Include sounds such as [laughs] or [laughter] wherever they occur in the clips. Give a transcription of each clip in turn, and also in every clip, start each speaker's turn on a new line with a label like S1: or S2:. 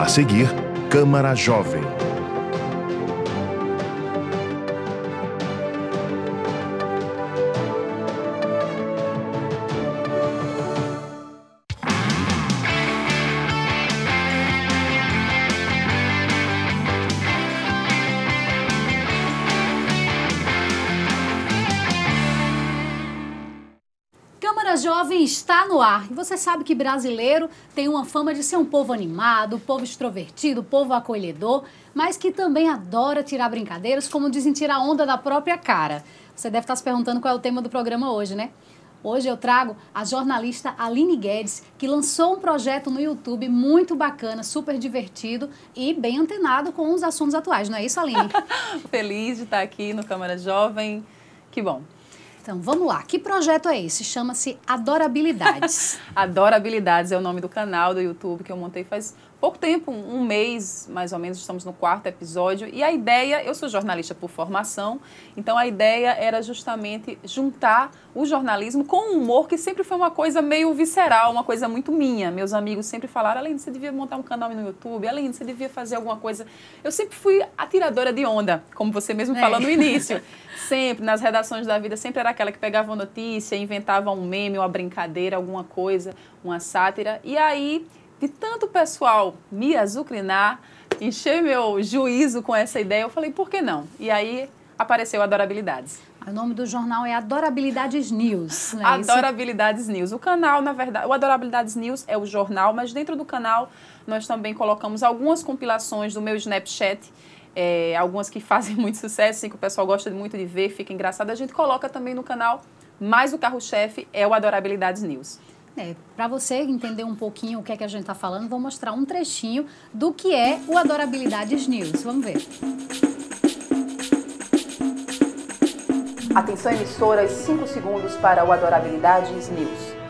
S1: A seguir, Câmara Jovem.
S2: Está no ar. E você sabe que brasileiro tem uma fama de ser um povo animado, povo extrovertido, povo acolhedor, mas que também adora tirar brincadeiras, como dizem, tirar onda da própria cara. Você deve estar se perguntando qual é o tema do programa hoje, né? Hoje eu trago a jornalista Aline Guedes, que lançou um projeto no YouTube muito bacana, super divertido e bem antenado com os assuntos atuais, não é isso, Aline? [laughs]
S3: Feliz de estar aqui no Câmara Jovem. Que bom.
S2: Então vamos lá, que projeto é esse? Chama-se Adorabilidades. [laughs]
S3: Adorabilidades é o nome do canal do YouTube que eu montei faz pouco tempo, um mês mais ou menos, estamos no quarto episódio. E a ideia, eu sou jornalista por formação, então a ideia era justamente juntar o jornalismo com o humor, que sempre foi uma coisa meio visceral, uma coisa muito minha. Meus amigos sempre falaram, além você devia montar um canal no YouTube, além você devia fazer alguma coisa. Eu sempre fui atiradora de onda, como você mesmo
S2: É.
S3: falou no início. [laughs] Sempre, nas redações da vida, sempre era aquela que pegava notícia, inventava um meme, uma brincadeira, alguma coisa, uma sátira. E aí, de tanto pessoal me azucrinar, encher meu juízo com essa ideia, eu falei, por que não? E aí apareceu Adorabilidades.
S2: o nome do jornal é Adorabilidades News. Não é isso?
S3: Adorabilidades News. O canal, na verdade, o Adorabilidades News é o jornal, mas dentro do canal nós também colocamos algumas compilações do meu Snapchat, é, algumas que [laughs] fazem muito sucesso, assim, que o pessoal gosta muito de ver, fica engraçado. A gente coloca também no canal, mas o carro-chefe é o Adorabilidades News.
S2: É, para você entender um pouquinho o que é que a gente está falando, vou mostrar um trechinho do que é o Adorabilidades News. Vamos ver.
S3: Atenção emissoras, 5 segundos para o Adorabilidades News.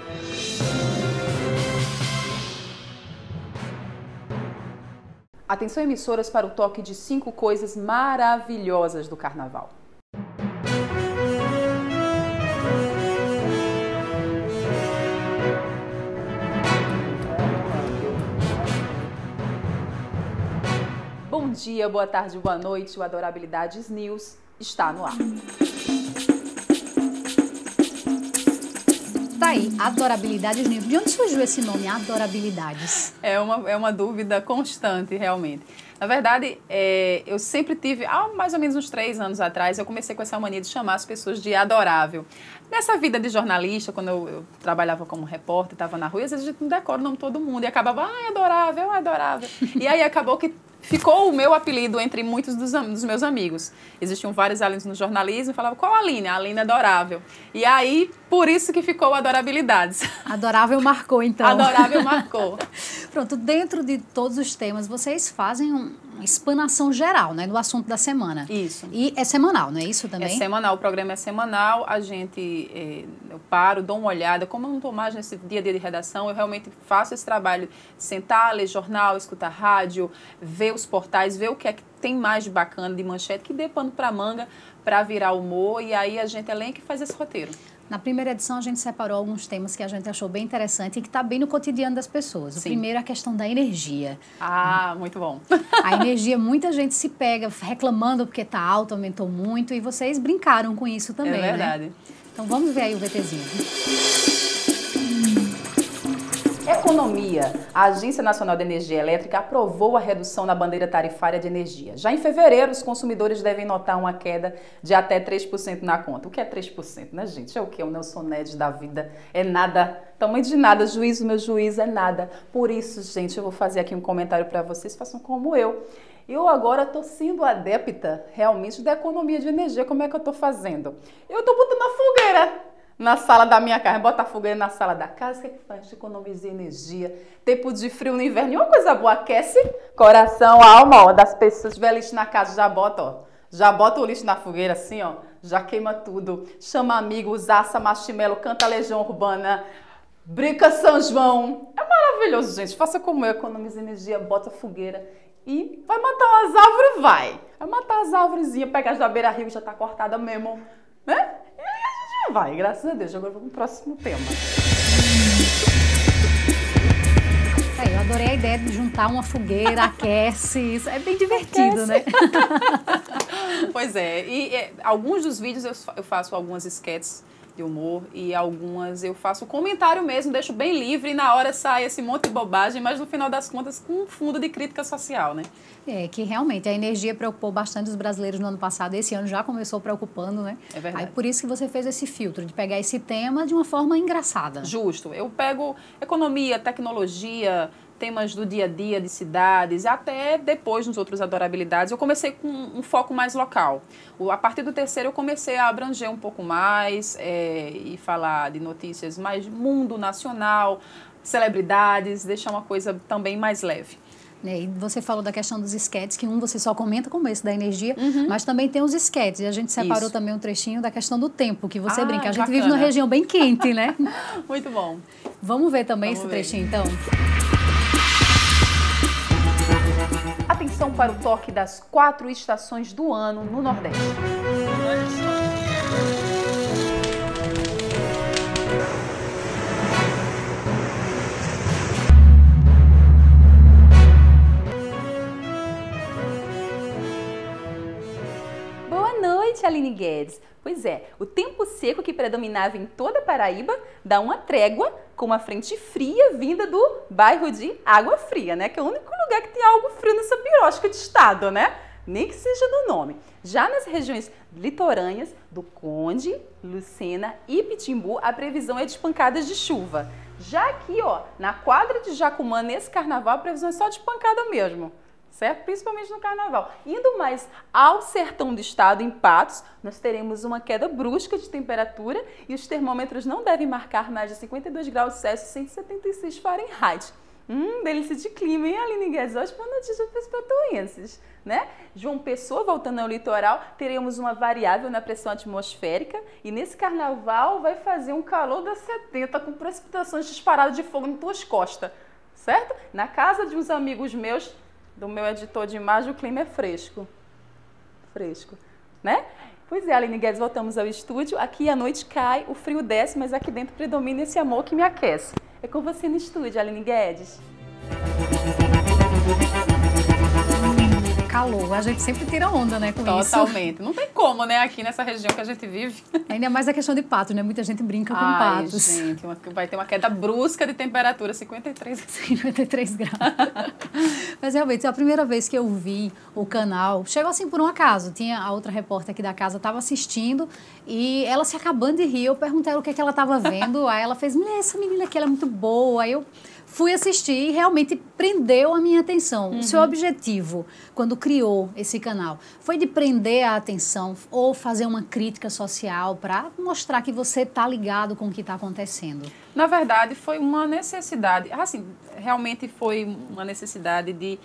S3: Atenção emissoras para o toque de cinco coisas maravilhosas do carnaval. Bom dia, boa tarde, boa noite. O Adorabilidades News está no ar.
S2: Tá aí, Adorabilidades News. De onde surgiu esse nome, Adorabilidades?
S3: É uma, é uma dúvida constante, realmente. Na verdade, é, eu sempre tive, há mais ou menos uns três anos atrás, eu comecei com essa mania de chamar as pessoas de adorável. Nessa vida de jornalista, quando eu, eu trabalhava como repórter, estava na rua, às vezes a gente não decora o nome de todo mundo e acabava, ai, adorável, adorável. e aí acabou que ficou o meu apelido entre muitos dos, dos meus amigos. Existiam vários alunos no jornalismo e falavam, qual a Aline? A Aline é adorável. E aí, por isso que ficou Adorabilidades.
S2: Adorável marcou, então.
S3: Adorável marcou. [laughs]
S2: Pronto, dentro de todos os temas, vocês fazem um- uma explanação geral, né, do assunto da semana.
S3: Isso.
S2: E é semanal, não é isso também?
S3: É semanal, o programa é semanal, a gente, eh, eu paro, dou uma olhada, como eu não estou mais nesse dia a dia de redação, eu realmente faço esse trabalho de sentar, ler jornal, escutar rádio, ver os portais, ver o que é que tem mais de bacana, de manchete, que dê pano para manga para virar humor, e aí a gente elenca e faz esse roteiro.
S2: Na primeira edição, a gente separou alguns temas que a gente achou bem interessante e que está bem no cotidiano das pessoas. O
S3: Sim.
S2: primeiro é a questão da energia.
S3: Ah, muito bom. [laughs]
S2: A energia, muita gente se pega reclamando porque está alto, aumentou muito, e vocês brincaram com isso também,
S3: é verdade.
S2: né? Então vamos ver aí o VTzinho.
S3: Economia. A Agência Nacional de Energia Elétrica aprovou a redução na bandeira tarifária de energia. Já em fevereiro, os consumidores devem notar uma queda de até 3% na conta. O que é 3%, né, gente? É o que? O Nelson Nedes da vida. É nada. Tamanho de nada. Juízo, meu juízo é nada. Por isso, gente, eu vou fazer aqui um comentário para vocês. Façam como eu. Eu agora estou sendo adepta realmente da economia de energia. Como é que eu estou fazendo? Eu estou botando a fogueira na sala da minha casa, bota fogueira na sala da casa, que é que faz? Economiza energia. Tempo de frio no inverno, e uma coisa boa, aquece coração, alma, ó, das pessoas. Se tiver lixo na casa, já bota, ó. Já bota o lixo na fogueira assim, ó. Já queima tudo. Chama amigos, assa marshmallow, canta Legião Urbana. Brinca São João. É maravilhoso, gente. Faça como eu, economiza energia, bota fogueira. E vai matar umas árvores, vai. Vai matar as árvorezinhas, pega as da beira-rio, já tá cortada mesmo. Né? Vai, graças a Deus. Agora vamos pro próximo tema.
S2: É, eu adorei a ideia de juntar uma fogueira, [laughs] aquece, isso é bem divertido, né? [laughs]
S3: pois é, e é, alguns dos vídeos eu, eu faço algumas sketches de humor e algumas eu faço comentário mesmo, deixo bem livre e na hora sai esse monte de bobagem, mas no final das contas com um fundo de crítica social, né?
S2: É, que realmente a energia preocupou bastante os brasileiros no ano passado, esse ano já começou preocupando, né?
S3: É verdade.
S2: Aí por isso que você fez esse filtro, de pegar esse tema de uma forma engraçada.
S3: Justo. Eu pego economia, tecnologia, temas do dia a dia de cidades, até depois nos outros adorabilidades, eu comecei com um foco mais local. a partir do terceiro eu comecei a abranger um pouco mais é, e falar de notícias mais mundo nacional, celebridades, deixar uma coisa também mais leve.
S2: Né, e você falou da questão dos esquetes, que um você só comenta como esse da energia, uhum. mas também tem os esquetes. E a gente separou Isso. também um trechinho da questão do tempo, que você ah, brinca. A gente bacana. vive numa região bem quente, né? [laughs]
S3: Muito bom.
S2: Vamos ver também Vamos esse ver. trechinho, então?
S3: Atenção para o toque das quatro estações do ano no Nordeste. Noite, Aline Guedes. Pois é, o tempo seco que predominava em toda a Paraíba dá uma trégua com uma frente fria vinda do bairro de Água Fria, né? Que é o único lugar que tem algo frio nessa pirosca de estado, né? Nem que seja do nome. Já nas regiões litorâneas do Conde, Lucena e Pitimbu, a previsão é de pancadas de chuva. Já aqui, ó, na quadra de Jacumã, nesse carnaval, a previsão é só de pancada mesmo certo? Principalmente no carnaval. Indo mais ao sertão do estado, em Patos, nós teremos uma queda brusca de temperatura e os termômetros não devem marcar mais de 52 graus Celsius e 176 Fahrenheit. Hum, delícia de clima, hein, Aline Guedes? Ótima notícia para os patoenses, né? João Pessoa, voltando ao litoral, teremos uma variável na pressão atmosférica e nesse carnaval vai fazer um calor da 70 com precipitações disparadas de fogo em tuas costas, certo? Na casa de uns amigos meus, do meu editor de imagem, o clima é fresco. Fresco, né? Pois é, Aline Guedes, voltamos ao estúdio. Aqui a noite cai, o frio desce, mas aqui dentro predomina esse amor que me aquece. É com você no estúdio, Aline Guedes
S2: calor. A gente sempre tira onda, né, com
S3: Totalmente. isso. Totalmente. Não tem como, né, aqui nessa região que a gente vive.
S2: Ainda mais a questão de pato, né? Muita gente brinca com Ai, patos.
S3: gente, uma, vai ter uma queda brusca de temperatura, 53,
S2: 53 graus. Mas realmente, é a primeira vez que eu vi o canal, chegou assim por um acaso. Tinha a outra repórter aqui da casa, estava assistindo e ela se acabando de rir. Eu perguntei o que, é que ela estava vendo. Aí ela fez, essa menina aqui, ela é muito boa. Aí eu fui assistir e realmente prendeu a minha atenção. Uhum. O seu objetivo, quando criou esse canal, foi de prender a atenção ou fazer uma crítica social para mostrar que você está ligado com o que está acontecendo?
S3: Na verdade, foi uma necessidade. Assim, realmente foi uma necessidade de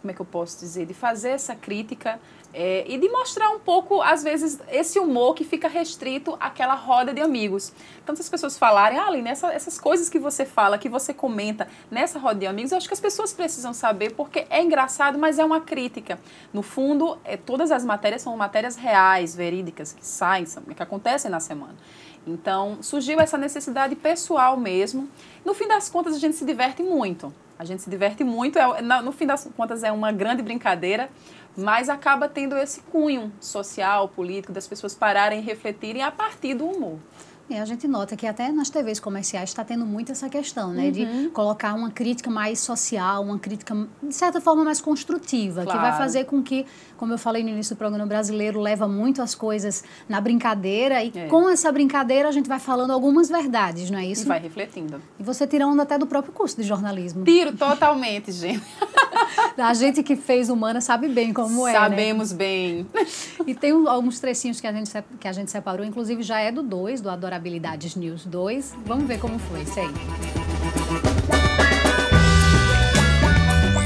S3: como é que eu posso dizer, de fazer essa crítica é, e de mostrar um pouco, às vezes, esse humor que fica restrito àquela roda de amigos. Então, se as pessoas falarem, ah, Aline, essa, essas coisas que você fala, que você comenta nessa roda de amigos, eu acho que as pessoas precisam saber porque é engraçado, mas é uma crítica. No fundo, é, todas as matérias são matérias reais, verídicas, que saem, que acontecem na semana. Então, surgiu essa necessidade pessoal mesmo. No fim das contas, a gente se diverte muito. A gente se diverte muito, é, no fim das contas é uma grande brincadeira, mas acaba tendo esse cunho social, político, das pessoas pararem e refletirem a partir do humor.
S2: E a gente nota que até nas TVs comerciais está tendo muito essa questão, né? Uhum. De colocar uma crítica mais social, uma crítica, de certa forma, mais construtiva, claro. que vai fazer com que, como eu falei no início do programa, brasileiro leva muito as coisas na brincadeira e é. com essa brincadeira a gente vai falando algumas verdades, não é isso?
S3: E vai refletindo.
S2: E você tira onda até do próprio curso de jornalismo.
S3: Tiro totalmente, gente. [laughs] [laughs]
S2: a gente que fez humana sabe bem como
S3: é, né? Sabemos né? bem.
S2: E tem alguns trecinhos que a gente, que a gente separou, inclusive já é do 2, do Adorável Habilidades News 2. Vamos ver como foi isso aí.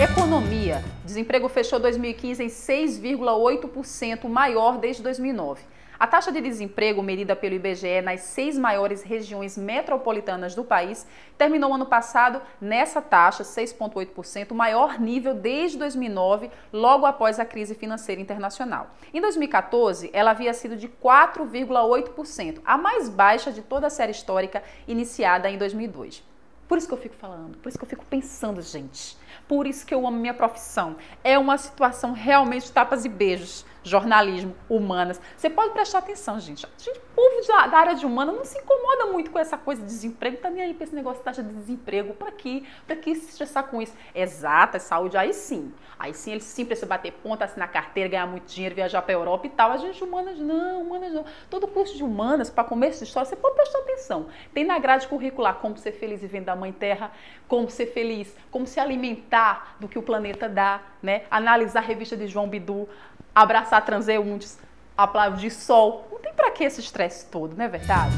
S3: Economia. Desemprego fechou 2015 em 6,8%, maior desde 2009. A taxa de desemprego medida pelo IBGE nas seis maiores regiões metropolitanas do país terminou ano passado nessa taxa, 6,8%, o maior nível desde 2009, logo após a crise financeira internacional. Em 2014, ela havia sido de 4,8%, a mais baixa de toda a série histórica iniciada em 2002. Por isso que eu fico falando, por isso que eu fico pensando, gente. Por isso que eu amo minha profissão. É uma situação realmente de tapas e beijos. Jornalismo, humanas. Você pode prestar atenção, gente. Gente, o povo da, área de humana não se incomoda muito com essa coisa de desemprego. Tá nem aí pra esse negócio de taxa de desemprego. Pra quê? Pra que se estressar com isso? Exata, saúde, aí sim. Aí sim, eles sim precisam bater ponta, assinar carteira, ganhar muito dinheiro, viajar pra Europa e tal. A gente, humanas, não, humanas não. Todo curso de humanas, para começo de história, você pode prestar atenção. Tem na grade curricular como ser feliz e vendo da mãe terra, como ser feliz, como se alimentar do que o planeta dá, né? Analisar a revista de João Bidu, abraçar transeuntes, aplaudir sol. Não tem para que esse estresse todo, não é verdade?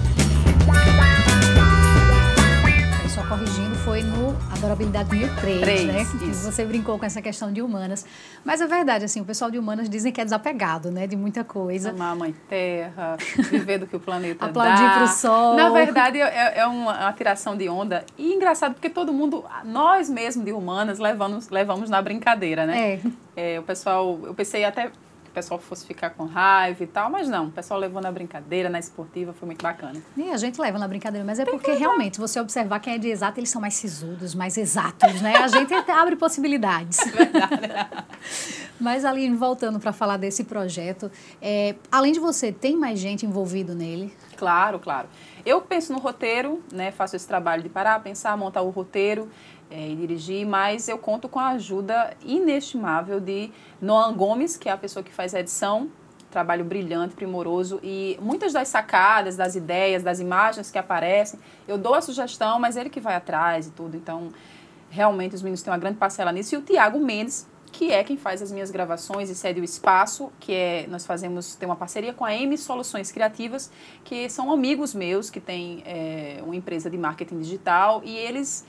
S2: Só corrigindo, foi no Adorabilidade 1003,
S3: 3,
S2: né?
S3: isso.
S2: Você brincou com essa questão de humanas. Mas é verdade, assim, o pessoal de humanas dizem que é desapegado, né? De muita coisa.
S3: Amar a mãe terra, viver do que o planeta [laughs]
S2: Aplaudir
S3: dá.
S2: pro sol.
S3: Na verdade, é, é uma, uma tiração de onda. E engraçado, porque todo mundo, nós mesmos de humanas, levamos, levamos na brincadeira, né?
S2: É.
S3: É, o pessoal, eu pensei até pessoal fosse ficar com raiva e tal, mas não, o pessoal levou na brincadeira, na esportiva, foi muito bacana.
S2: E a gente leva na brincadeira, mas é porque realmente, você observar quem é de exato, eles são mais sisudos, mais exatos, né? A gente até abre possibilidades. [laughs] [laughs] mas, Aline, voltando para falar desse projeto, é, além de você, tem mais gente envolvido nele?
S3: Claro, claro. Eu penso no roteiro, né? Faço esse trabalho de parar, pensar, montar o roteiro é, e dirigir, mas eu conto com a ajuda inestimável de Noam Gomes, que é a pessoa que faz a edição, trabalho brilhante, primoroso e muitas das sacadas, das ideias, das imagens que aparecem, eu dou a sugestão, mas ele que vai atrás e tudo, então realmente os meninos têm uma grande parcela nisso. E o Tiago Mendes, que é quem faz as minhas gravações e cede o espaço, que é nós fazemos tem uma parceria com a M Soluções Criativas, que são amigos meus que têm é, uma empresa de marketing digital e eles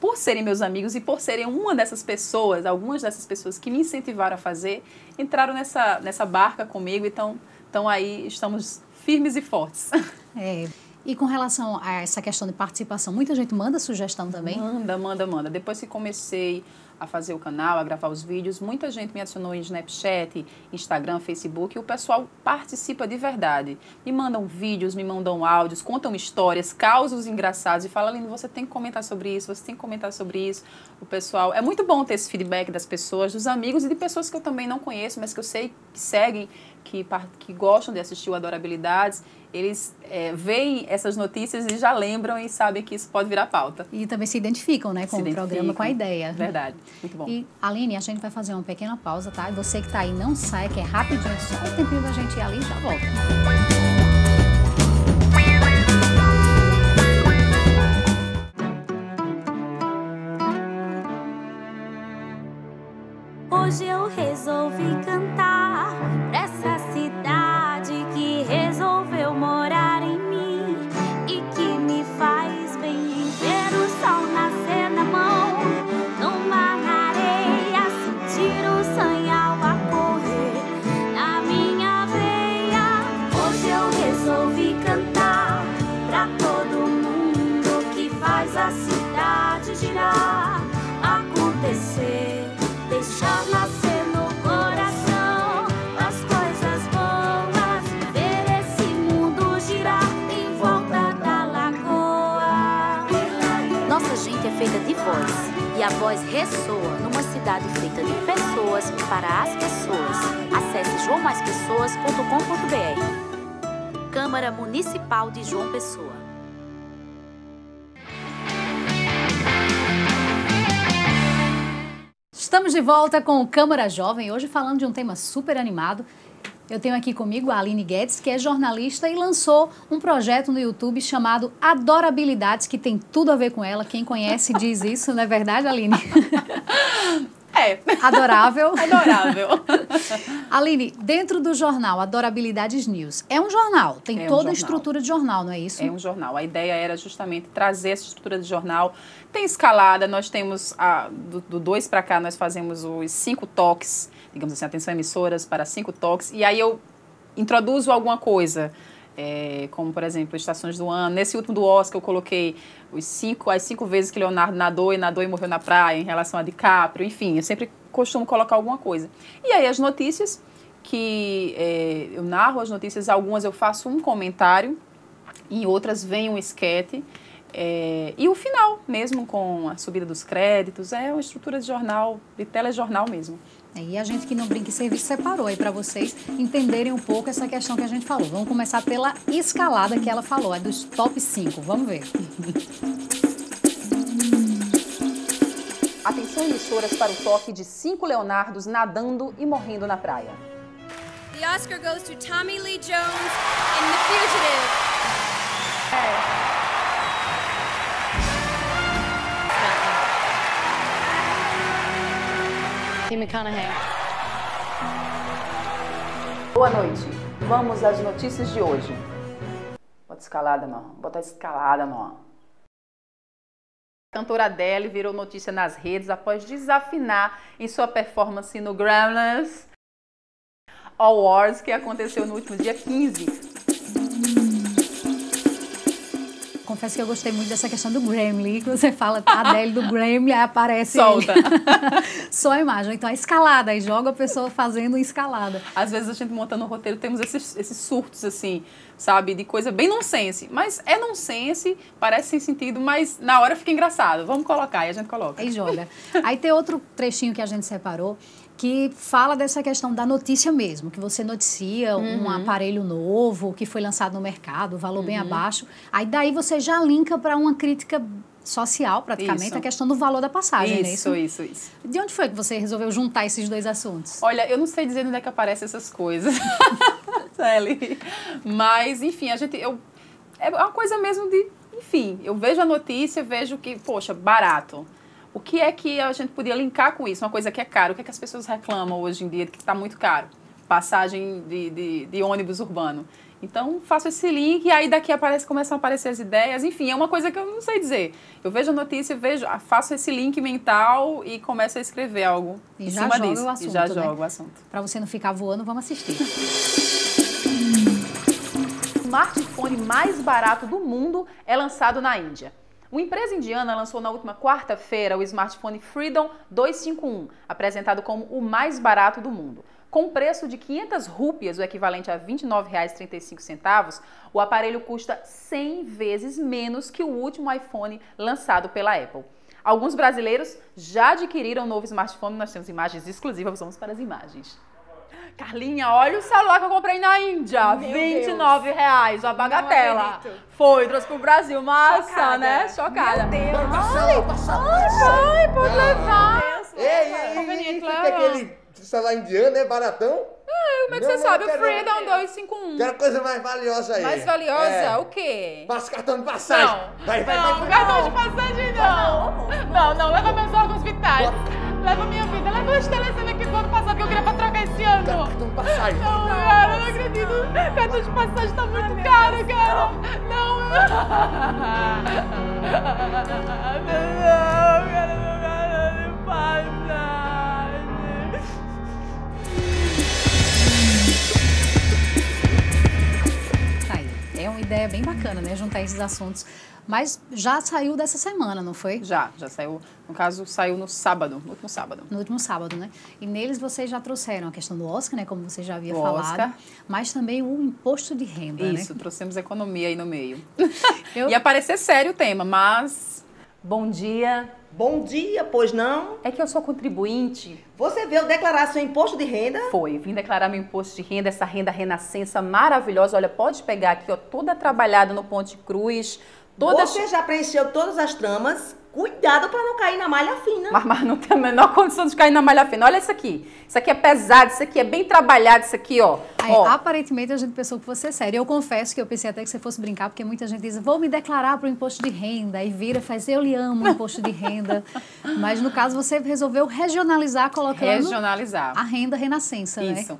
S3: por serem meus amigos e por serem uma dessas pessoas, algumas dessas pessoas que me incentivaram a fazer, entraram nessa, nessa barca comigo, então, então aí estamos firmes e fortes. [laughs]
S2: É. E com relação a essa questão de participação, muita gente manda sugestão também?
S3: Manda, manda, manda. Depois que comecei a fazer o canal, a gravar os vídeos. Muita gente me adicionou em Snapchat, Instagram, Facebook e o pessoal participa de verdade. Me mandam vídeos, me mandam áudios, contam histórias, causos engraçados e falam, Lindo, você tem que comentar sobre isso, você tem que comentar sobre isso. O pessoal, é muito bom ter esse feedback das pessoas, dos amigos e de pessoas que eu também não conheço, mas que eu sei que seguem, que, que gostam de assistir o Adorabilidades eles é, veem essas notícias e já lembram e sabem que isso pode virar pauta.
S2: E também se identificam, né, com se o programa, com a ideia.
S3: Verdade, muito bom.
S2: E, Aline, a gente vai fazer uma pequena pausa, tá? E você que está aí, não sai, que é rapidinho, só um tempinho da gente ir ali e já volta.
S4: Hoje eu resolvi cantar
S5: voz ressoa numa cidade feita de pessoas para as pessoas. Acesse joãomaspessoas.com.br. Câmara Municipal de João Pessoa.
S2: Estamos de volta com Câmara Jovem, hoje falando de um tema super animado. Eu tenho aqui comigo a Aline Guedes, que é jornalista e lançou um projeto no YouTube chamado Adorabilidades, que tem tudo a ver com ela. Quem conhece diz isso, não é verdade, Aline? [laughs]
S3: É.
S2: Adorável. [laughs]
S3: Adorável. [laughs]
S2: Aline, dentro do jornal Adorabilidades News, é um jornal, tem
S3: É um
S2: toda a estrutura de jornal, não é isso?
S3: É um jornal. A ideia era justamente trazer essa estrutura de jornal. Tem escalada, nós temos, a, do, do dois para cá, nós fazemos os cinco toques, digamos assim, atenção emissoras para cinco toques, e aí eu introduzo alguma coisa. É, como, por exemplo, estações do ano. Nesse último do Oscar, eu coloquei os cinco, as cinco vezes que Leonardo nadou e nadou e morreu na praia, em relação a DiCaprio, enfim, eu sempre costumo colocar alguma coisa. E aí as notícias, que é, eu narro as notícias, algumas eu faço um comentário, em outras vem um esquete. É, e o final mesmo, com a subida dos créditos, é uma estrutura de jornal, de telejornal mesmo.
S2: E a gente que não brinca em serviço separou aí para vocês entenderem um pouco essa questão que a gente falou. Vamos começar pela escalada que ela falou, é dos top 5. Vamos ver.
S3: Atenção, emissoras, para o toque de cinco Leonardos nadando e morrendo na praia.
S6: The Oscar goes to Tommy Lee Jones in The Fugitive.
S5: McConaughey.
S3: Boa noite. Vamos às notícias de hoje. Bota escalada não. Bota escalada não. A cantora Adele virou notícia nas redes após desafinar em sua performance no Grammys Awards que aconteceu no último dia 15.
S2: Confesso que eu gostei muito dessa questão do Gremlin, que você fala a Adele do Gremlin, aí aparece
S3: Solta. [laughs]
S2: Só a imagem. Então a escalada, aí joga a pessoa fazendo escalada.
S3: Às vezes a gente montando o roteiro temos esses, esses surtos assim, sabe, de coisa bem nonsense. Mas é nonsense, parece sem sentido, mas na hora fica engraçado. Vamos colocar e a gente coloca.
S2: Aí joga. Aí tem outro trechinho que a gente separou que fala dessa questão da notícia mesmo, que você noticia um
S3: Uhum.
S2: aparelho novo que foi lançado no mercado, valor
S3: Uhum.
S2: bem abaixo. Aí daí você já linka para uma crítica social, praticamente,
S3: Isso.
S2: a questão do valor da passagem, né?
S3: Isso, isso, isso.
S2: De onde foi que você resolveu juntar esses dois assuntos?
S3: Olha, eu não sei dizer onde é que aparecem essas coisas, [laughs] Sally. Mas, enfim, a gente. Eu, é uma coisa mesmo de. Enfim, eu vejo a notícia, vejo que, poxa, barato. O que é que a gente podia linkar com isso? Uma coisa que é caro. O que é que as pessoas reclamam hoje em dia de que está muito caro? Passagem de, de, de ônibus urbano. Então, faço esse link e aí daqui aparece, começam a aparecer as ideias. Enfim, é uma coisa que eu não sei dizer. Eu vejo a notícia, vejo, ah, faço esse link mental e começo a escrever algo
S2: E
S3: em
S2: já
S3: cima
S2: joga
S3: disso.
S2: o assunto,
S3: e já
S2: né?
S3: jogo o assunto.
S2: Para você não ficar voando, vamos assistir.
S3: O smartphone mais barato do mundo é lançado na Índia. Uma empresa indiana lançou na última quarta-feira o smartphone Freedom 251, apresentado como o mais barato do mundo. Com preço de 500 rúpias, o equivalente a R$ 29,35, o aparelho custa 100 vezes menos que o último iPhone lançado pela Apple. Alguns brasileiros já adquiriram o novo smartphone, nós temos imagens exclusivas, vamos para as imagens. Carlinha, olha o celular que eu comprei na Índia.
S7: Meu
S3: 29 reais, a bagatela. Foi, trouxe pro Brasil. Massa,
S7: Chocada.
S3: né? Chocada.
S7: Meu Deus.
S1: Bora passar, passar,
S3: Ai, pode levar.
S1: Ei, ei, ei, fica aquele celular indiano, é baratão?
S3: Como é que
S1: Não,
S3: você
S1: não,
S3: sabe? O Freedom 251.
S1: Quero coisa mais valiosa aí.
S3: Mais valiosa?
S1: É.
S3: O quê?
S1: Passa cartão de passagem.
S3: Não,
S1: Vai, vai,
S3: não,
S1: vai.
S3: cartão de passagem não. Não, não, leva meus órgãos vitais. Leva minha vida, leva os telefones aqui do ano passado que eu queria pra trocar esse ano.
S1: Cartão de passagem.
S3: Não, cara, eu não acredito. Cartão de passagem tá muito caro, cara. Não, eu... [laughs] Não, cara, não, cara, de passagem.
S2: Ideia bem bacana, né? Juntar esses assuntos. Mas já saiu dessa semana, não foi?
S3: Já, já saiu. No caso, saiu no sábado, no último sábado.
S2: No último sábado, né? E neles vocês já trouxeram a questão do Oscar, né? Como você já havia
S3: O
S2: falado.
S3: Oscar.
S2: Mas também o imposto de renda,
S3: Isso,
S2: né?
S3: trouxemos economia aí no meio. [laughs]
S2: Eu-
S3: Ia parecer sério o tema, mas. Bom dia.
S7: Bom dia, pois não?
S3: É que eu sou contribuinte.
S7: Você veio declarar seu imposto de renda?
S3: Foi, vim declarar meu imposto de renda, essa renda renascença maravilhosa. Olha, pode pegar aqui, ó, toda trabalhada no Ponte Cruz, toda.
S7: Você já preencheu todas as tramas? Cuidado para não cair na malha fina.
S3: Mas, mas não tem a menor condição de cair na malha fina. Olha isso aqui. Isso aqui é pesado, isso aqui é bem trabalhado, isso aqui, ó.
S2: Aí,
S3: ó.
S2: aparentemente a gente pensou que fosse sério. Eu confesso que eu pensei até que você fosse brincar, porque muita gente diz, vou me declarar para o imposto de renda. Aí vira, faz, eu lhe amo o imposto de renda. [laughs] Mas no caso você resolveu regionalizar, colocando
S3: Regionalizar.
S2: a renda renascença, né?
S3: Isso.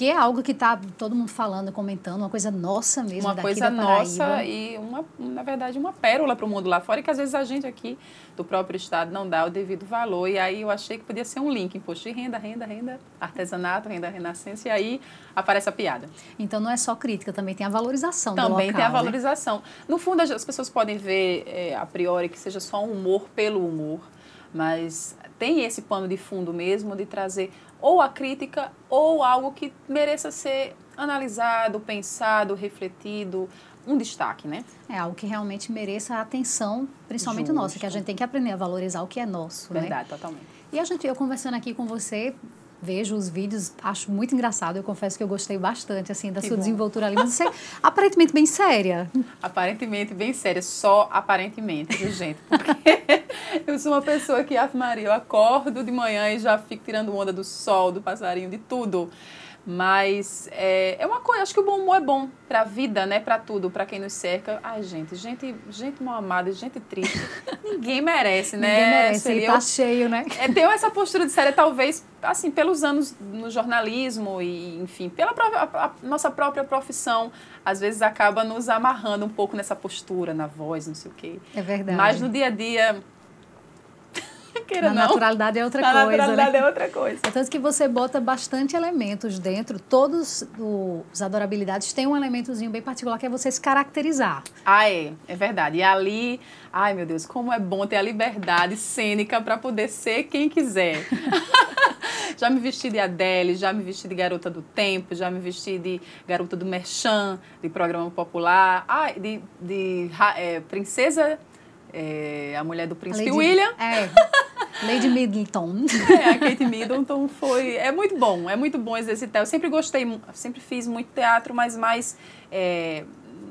S2: Que é algo que tá todo mundo falando, comentando, uma coisa nossa mesmo
S3: uma
S2: daqui
S3: coisa nossa e uma, na verdade, uma pérola para o mundo lá fora e que às vezes a gente aqui do próprio estado não dá o devido valor. E aí eu achei que podia ser um link, imposto de renda, renda, renda, artesanato, renda renascença, e aí aparece a piada.
S2: Então não é só crítica, também tem a valorização do
S3: Também
S2: local,
S3: tem a
S2: né?
S3: valorização. No fundo, as as pessoas podem ver é, a priori que seja só um humor pelo humor, mas tem esse pano de fundo mesmo de trazer ou a crítica ou algo que mereça ser analisado, pensado, refletido. um destaque, né?
S2: É algo que realmente mereça a atenção, principalmente
S3: Justo.
S2: nossa, que a gente tem que aprender a valorizar o que é nosso, né?
S3: Verdade, totalmente.
S2: E a gente, eu conversando aqui com você, vejo os vídeos, acho muito engraçado. Eu confesso que eu gostei bastante, assim, da
S3: Que
S2: sua
S3: bom.
S2: desenvoltura ali. Mas você é aparentemente bem séria.
S3: Aparentemente bem séria, só aparentemente, viu, gente? Porque [laughs] eu sou uma pessoa que, Ave Maria, eu acordo de manhã e já fico tirando onda do sol, do passarinho, de tudo. Mas é, é uma coisa, acho que o bom humor é bom pra vida, né? Pra tudo, pra quem nos cerca. Ai, gente, gente, gente mal amada, gente triste. [laughs] Ninguém merece, né?
S2: Ninguém merece,
S3: Eu-
S2: tá cheio, né?
S3: é, tenho essa postura de séria, talvez, assim, pelos anos no jornalismo e, enfim, pela própria, a- a nossa própria profissão, às vezes acaba nos amarrando um pouco nessa postura, na voz, não sei o quê.
S2: É verdade.
S3: Mas no dia a dia, [laughs] queira
S2: Na
S3: não,
S2: naturalidade é outra
S3: na
S2: coisa,
S3: naturalidade
S2: né?
S3: é outra coisa.
S2: Tanto que você bota bastante elementos dentro. Todos os adorabilidades têm um elementozinho bem particular que é você se caracterizar.
S3: Ah, é, é verdade. E ali, ai meu Deus, como é bom ter a liberdade cênica para poder ser quem quiser. [laughs] já me vesti de Adele, já me vesti de Garota do Tempo, já me vesti de Garota do Merchan, de Programa Popular, ai, de, de é, Princesa, é, a mulher do Príncipe
S2: Lady-
S3: William.
S2: É. Lady Middleton. [laughs]
S3: É, a Kate Middleton foi. É muito bom, é muito bom exercitar. Eu sempre gostei, sempre fiz muito teatro, mas mais é,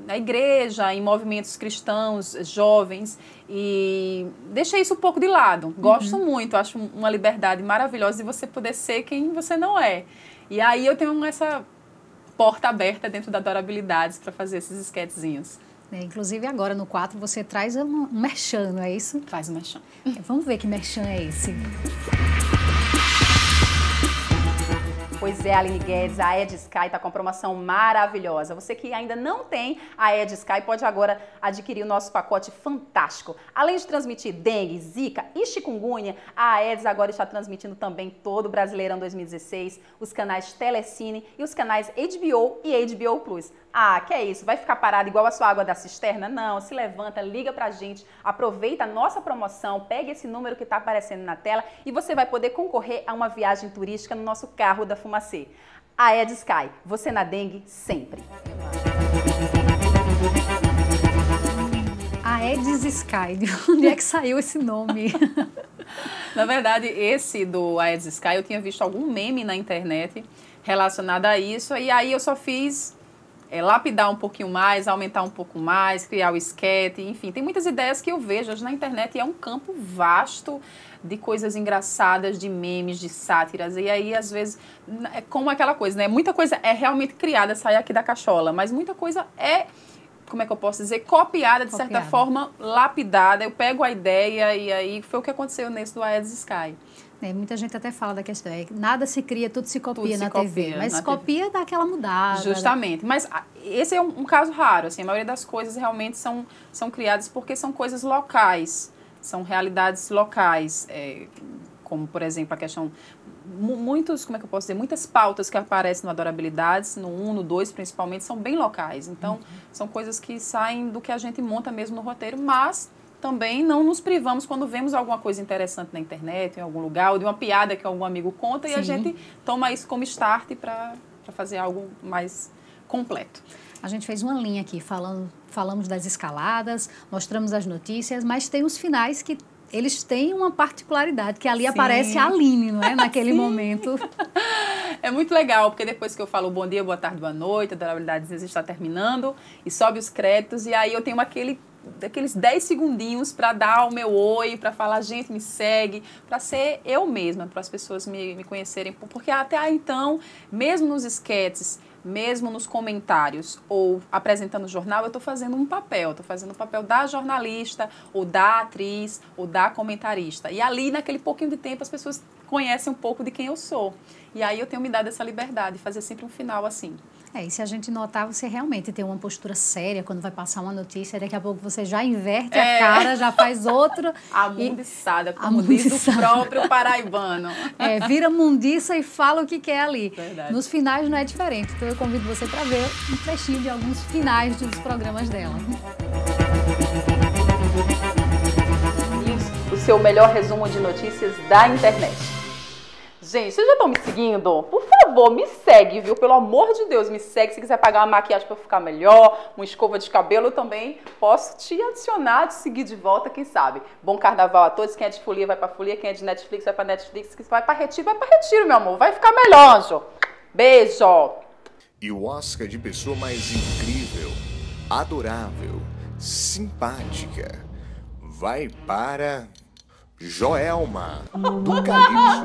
S3: na igreja, em movimentos cristãos, jovens. E deixei isso um pouco de lado. Gosto muito, acho uma liberdade maravilhosa de você poder ser quem você não é. E aí eu tenho essa porta aberta dentro da Adorabilidades para fazer esses esquetezinhos.
S2: É, inclusive agora no 4 você traz um, um merchan, não é isso?
S3: Faz uma chão.
S2: É, Vamos ver que merchan é esse.
S3: Pois é, Aline Guedes, a Ed Sky está com uma promoção maravilhosa. Você que ainda não tem a Ed Sky pode agora adquirir o nosso pacote fantástico. Além de transmitir dengue, zika e chikungunya, a Eds agora está transmitindo também todo o Brasileirão 2016, os canais Telecine e os canais HBO e HBO Plus. Ah, que é isso? Vai ficar parado igual a sua água da cisterna? Não, se levanta, liga pra gente, aproveita a nossa promoção, pega esse número que está aparecendo na tela e você vai poder concorrer a uma viagem turística no nosso carro da Fumacê. A Ed Sky, você na dengue sempre.
S2: A Edis Sky. De onde é que saiu esse nome? [laughs]
S3: Na verdade, esse do Aedes Sky, eu tinha visto algum meme na internet relacionado a isso, e aí eu só fiz é, lapidar um pouquinho mais, aumentar um pouco mais, criar o esquete, enfim, tem muitas ideias que eu vejo hoje na internet e é um campo vasto de coisas engraçadas, de memes, de sátiras, e aí às vezes é como aquela coisa, né? Muita coisa é realmente criada, sai aqui da cachola, mas muita coisa é como é que eu posso dizer, copiada de certa
S2: Copiada.
S3: forma, lapidada. Eu pego a ideia e aí foi o que aconteceu nesse do Aedes Sky.
S2: É, muita gente até fala da questão, é nada se cria, tudo se copia
S3: Tudo se
S2: na TV.
S3: copia
S2: Mas
S3: na
S2: copia dá aquela mudada.
S3: Justamente. Mas ah, esse é um, um caso raro, assim, a maioria das coisas realmente são, são criadas porque são coisas locais, são realidades locais, é, como, por exemplo, a questão... mu- Muitos, como é que eu posso dizer, muitas pautas que aparecem no Adorabilidades, no 1, no 2 principalmente, são bem locais. Então, são coisas que saem do que a gente monta mesmo no roteiro, mas também não nos privamos quando vemos alguma coisa interessante na internet, em algum lugar, ou de uma piada que algum amigo conta, e a
S2: Sim.
S3: gente toma isso como start para fazer algo mais completo.
S2: A gente fez uma linha aqui, falando, falamos das escaladas, mostramos as notícias, mas tem os finais que eles têm uma particularidade, que ali
S3: Sim.
S2: aparece a Aline, não é? Naquele [laughs] momento. [laughs]
S3: É muito legal, porque depois que eu falo bom dia, boa tarde, boa noite, a durabilidade está terminando, e sobe os créditos, e aí eu tenho aquele daqueles 10 segundinhos para dar o meu oi, para falar, gente, me segue, para ser eu mesma, para as pessoas me, me conhecerem. Porque até então, mesmo nos esquetes, mesmo nos comentários ou apresentando o jornal, eu estou fazendo um papel, estou fazendo o papel da jornalista, ou da atriz, ou da comentarista. E ali, naquele pouquinho de tempo, as pessoas conhecem um pouco de quem eu sou. E aí eu tenho me dado essa liberdade de fazer sempre um final assim.
S2: É, e se a gente notar, você realmente tem uma postura séria quando vai passar uma notícia, daqui a pouco você já inverte a
S3: É.
S2: cara, já faz outra. [laughs]
S3: Amundiçada, como diz o
S2: Amundiçada.
S3: próprio paraibano. [laughs]
S2: É, vira mundiça e fala o que quer ali.
S3: Verdade.
S2: Nos finais não é diferente. Então eu convido você para ver um trechinho de alguns finais dos programas dela.
S3: o seu melhor resumo de notícias da internet. Gente, vocês já estão me seguindo? Por favor, me segue, viu? Pelo amor de Deus, me segue. Se quiser pagar uma maquiagem para ficar melhor, uma escova de cabelo, eu também posso te adicionar, te seguir de volta, quem sabe. Bom carnaval a todos. Quem é de folia, vai pra folia. Quem é de Netflix, vai pra Netflix. Quem vai pra retiro, vai pra retiro, meu amor. Vai ficar melhor, anjo. Beijo!
S8: E o Oscar de pessoa mais incrível, adorável, simpática vai para Joelma, do Calypso.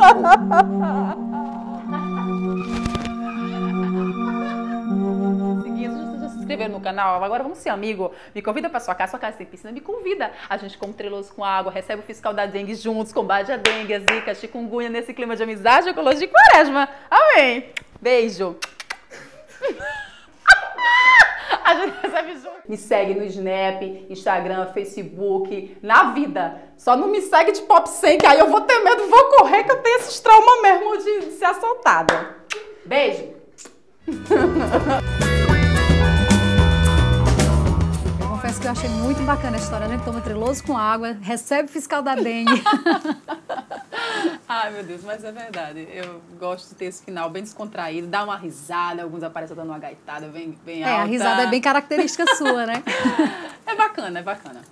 S3: Seguinte, já, se inscreveram no canal? Agora vamos ser amigo. Me convida para sua casa, sua casa tem piscina, me convida. A gente come treloso com água, recebe o fiscal da dengue juntos, combate a dengue, a zika, chikungunya nesse clima de amizade, ecologia e quaresma. Amém. Beijo. Me segue no Snap, Instagram, Facebook, na vida. Só não me segue de pop 100, que aí eu vou ter medo, vou correr, que eu tenho esses traumas mesmo de, de ser assaltada. Beijo. [laughs]
S2: Eu confesso que eu achei muito bacana a história. Gente toma treloso com água, recebe o fiscal da dengue. [laughs]
S3: Ai, meu Deus, mas é verdade. Eu gosto de ter esse final bem descontraído, dar uma risada, alguns aparecem dando uma gaitada bem, bem
S2: É,
S3: alta.
S2: a risada é bem característica sua, né?
S3: É bacana, é bacana.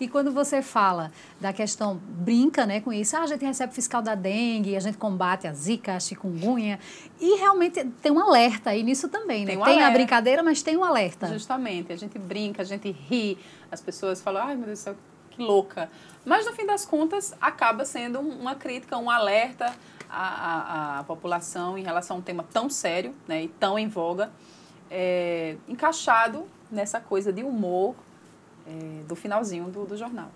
S2: E quando você fala da questão, brinca né, com isso, ah, a gente recebe fiscal da dengue, a gente combate a zika, a chikungunya, e realmente tem um alerta aí nisso também, né?
S3: Tem um
S2: tem a brincadeira, mas tem um alerta.
S3: Justamente, a gente brinca, a gente ri, as pessoas falam, ai meu Deus do céu, louca. Mas no fim das contas, acaba sendo um- uma crítica, um alerta à, à- à população em relação a um tema tão sério né, e tão em voga, é, encaixado nessa coisa de humor é, do finalzinho do, do jornal.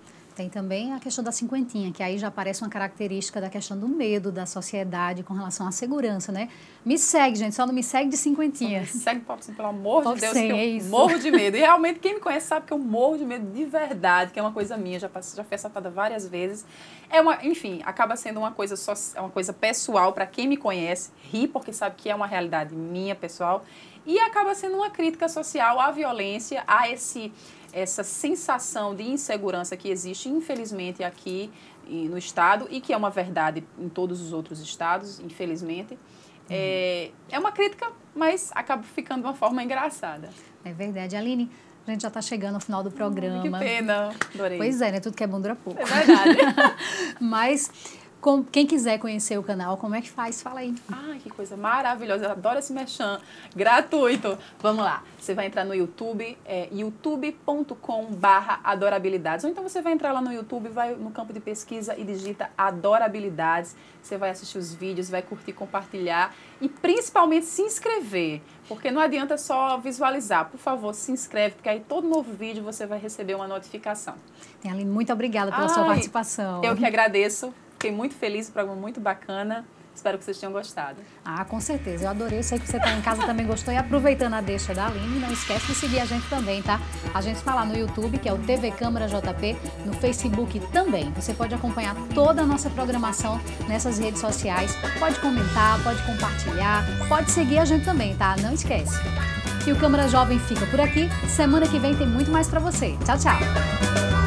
S2: Tem também a questão da cinquentinha, que aí já aparece uma característica da questão do medo da sociedade com relação à segurança, né? Me segue, gente, só não me segue de cinquentinha.
S3: Segue Pop pelo amor
S2: Pop
S3: de Deus, que eu
S2: é isso.
S3: morro de medo. E realmente, quem me conhece sabe que eu morro de medo de verdade, que é uma coisa minha, já, passei, já fui assaltada várias vezes. É uma, enfim, acaba sendo uma coisa, só, uma coisa pessoal para quem me conhece, ri porque sabe que é uma realidade minha, pessoal, e acaba sendo uma crítica social à violência, a esse essa sensação de insegurança que existe, infelizmente, aqui no estado e que é uma verdade em todos os outros estados, infelizmente. É, é uma crítica, mas acaba ficando de uma forma engraçada.
S2: É verdade. Aline, a gente já está chegando ao final do programa.
S3: Que pena. Adorei.
S2: Pois é, né? Tudo que é bom dura pouco.
S3: É verdade. [laughs]
S2: Mas com- quem quiser conhecer o canal, como é que faz? Fala aí.
S3: Ai, que coisa maravilhosa. Eu adoro esse merchan. Gratuito. Vamos lá. Você vai entrar no YouTube, é youtube.com barra adorabilidades. Ou então você vai entrar lá no YouTube, vai no campo de pesquisa e digita adorabilidades. Você vai assistir os vídeos, vai curtir, compartilhar e principalmente se inscrever. Porque não adianta só visualizar. Por favor, se inscreve, porque aí todo novo vídeo você vai receber uma notificação.
S2: Aline, muito obrigada pela sua
S3: Ai,
S2: participação.
S3: Eu que agradeço. Fiquei muito feliz, um programa muito bacana. Espero que vocês tenham gostado.
S2: Ah, com certeza. Eu adorei. Eu sei que você está em casa também gostou. E aproveitando a deixa da Aline, não esquece de seguir a gente também, tá? A gente está lá no YouTube, que é o TV Câmara JP, no Facebook também. Você pode acompanhar toda a nossa programação nessas redes sociais. Pode comentar, pode compartilhar, pode seguir a gente também, tá? Não esquece. E o Câmara Jovem fica por aqui. Semana que vem tem muito mais para você. Tchau, tchau.